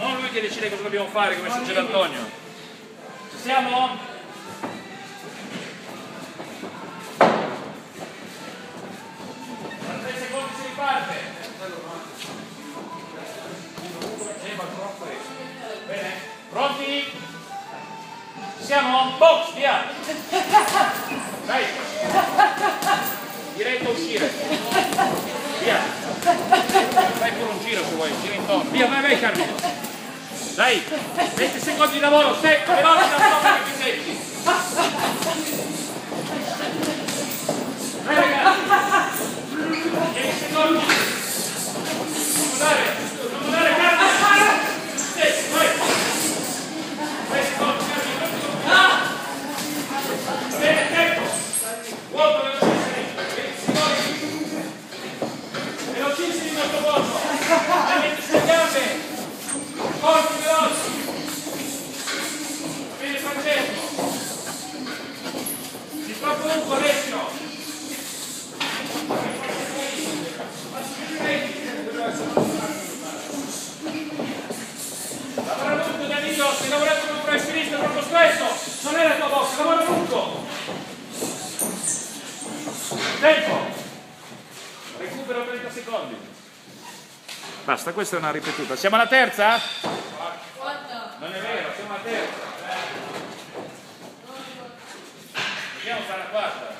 Non lui che decide cosa dobbiamo fare, come a Antonio. Ci siamo? 3 secondi si riparte. Bene, pronti? Ci siamo? Box, via! Dai! Direi da uscire. Via! Fai pure un giro se vuoi, gira intorno. Via, vai, vai Carmine! Dai! 20 secondi di lavoro, 6, levati da Tempo! Recupero 30 secondi. Basta, questa è una ripetuta. Siamo alla terza? Non è vero, siamo alla terza. Dobbiamo fare la quarta.